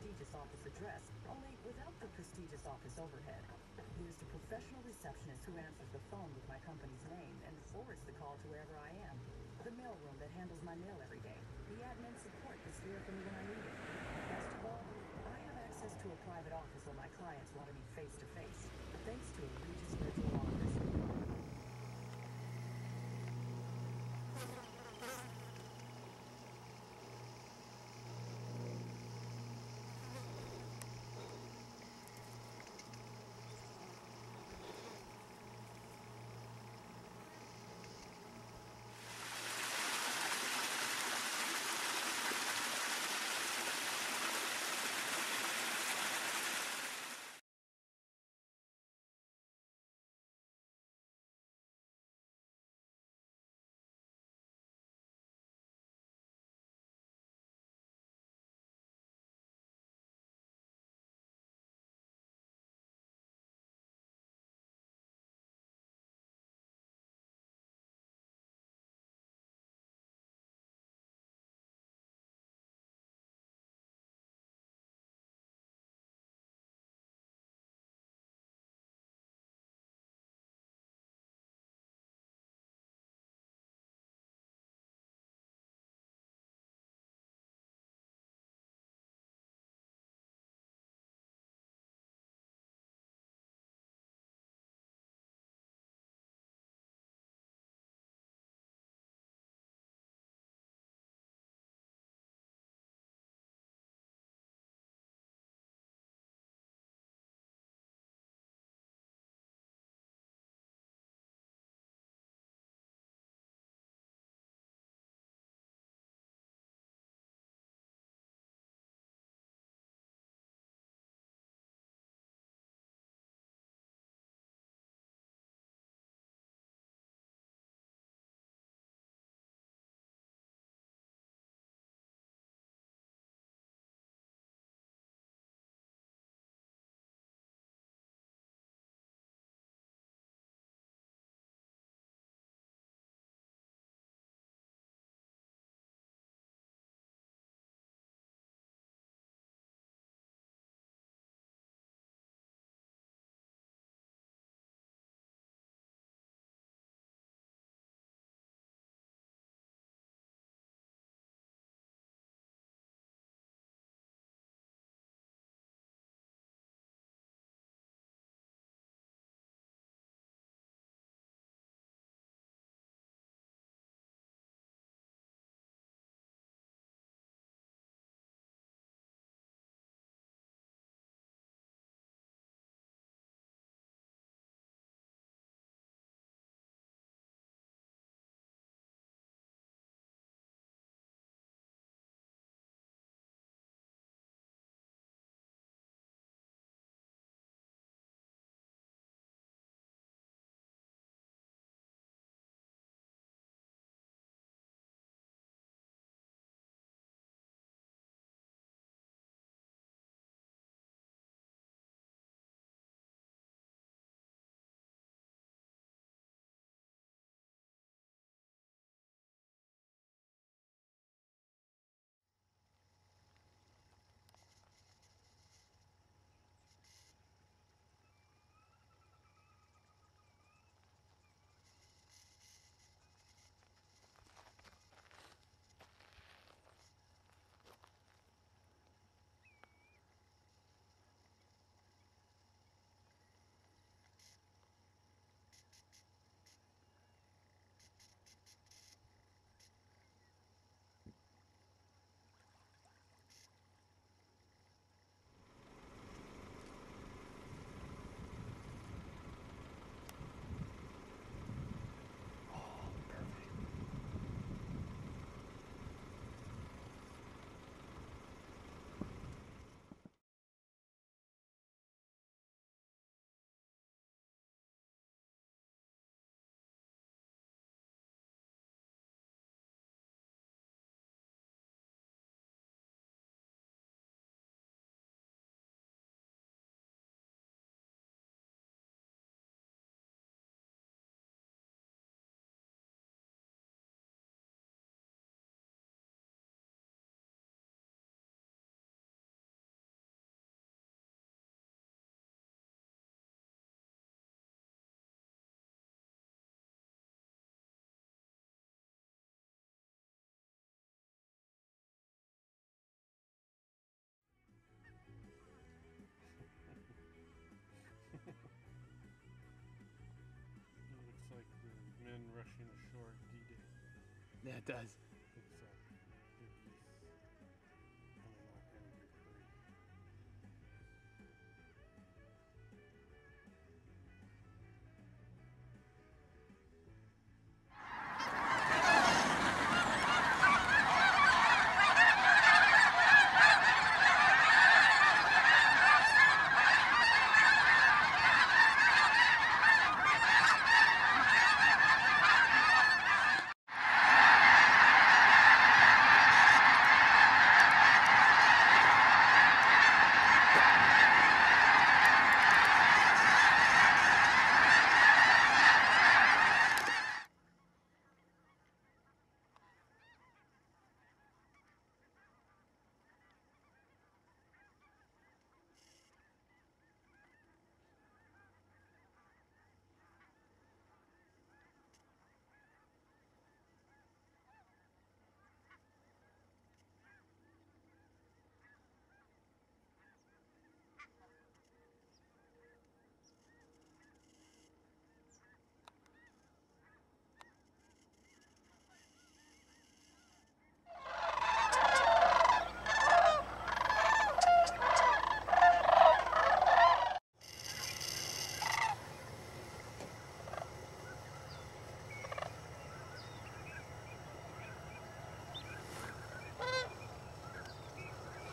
prestigious office address, only without the prestigious office overhead. There's the professional receptionist who answers the phone with my company's name and forwards the call to wherever I am. The mailroom that handles my mail every day. The admin support that's there for me when I need it. Best of all, I have access to a private office when my clients want to meet face to face, thanks to a Regus virtual office. Yeah, it does.